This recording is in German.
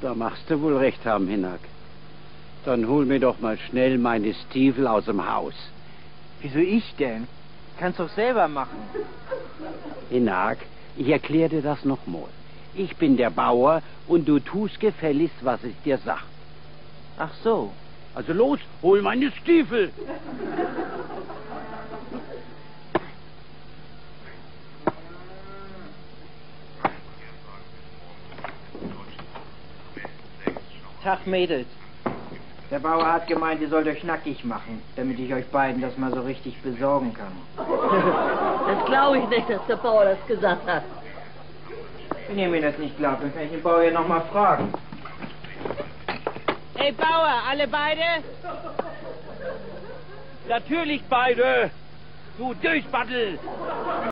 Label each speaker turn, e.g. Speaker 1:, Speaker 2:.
Speaker 1: Da machst du wohl recht haben, Hinak. Dann hol mir doch mal schnell meine Stiefel aus dem Haus.
Speaker 2: Wieso ich denn? Kannst doch selber machen.
Speaker 1: Hinak, ich erkläre dir das nochmal. Ich bin der Bauer und du tust gefälligst, was ich dir sag.
Speaker 2: Ach so.
Speaker 1: Also los, hol meine Stiefel.
Speaker 2: Tag, Mädels. Der Bauer hat gemeint, ihr sollt euch nackig machen, damit ich euch beiden das mal so richtig besorgen kann.
Speaker 3: Das glaube ich nicht, dass der Bauer das gesagt hat.
Speaker 2: Wenn ihr mir das nicht glaubt, dann kann ich den Bauer ja noch mal fragen.
Speaker 4: Ey, Bauer, alle beide? Natürlich beide. Du Durchbattel.